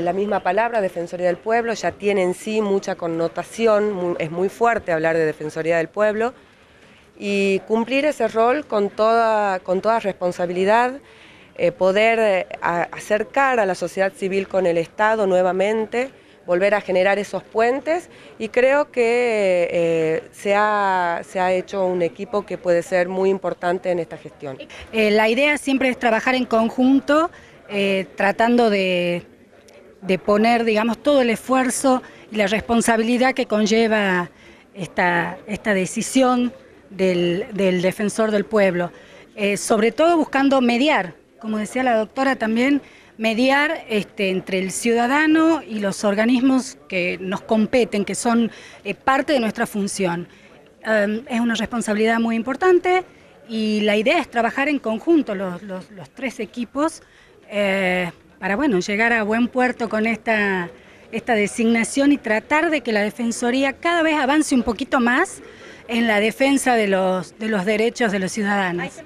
La misma palabra, Defensoría del Pueblo, ya tiene en sí mucha connotación, es muy fuerte hablar de Defensoría del Pueblo, y cumplir ese rol con toda, con toda responsabilidad, eh, poder eh, acercar a la sociedad civil con el Estado nuevamente, volver a generar esos puentes y creo que eh, se, ha, se, ha, hecho un equipo que puede ser muy importante en esta gestión. la idea siempre es trabajar en conjunto, tratando de, de, poner digamos, todo el esfuerzo y la responsabilidad que conlleva esta, esta decisión del, defensor del pueblo, sobre todo buscando mediar como decía la doctora también, mediar este, entre el ciudadano y los organismos que nos competen, que son eh, parte de nuestra función. Em, es una responsabilidad muy importante y la idea es trabajar en conjunto los, tres equipos eh, para bueno, llegar a buen puerto con esta, esta designación y tratar de que la Defensoría cada vez avance un poquito más en la defensa de los, de los derechos de los ciudadanos.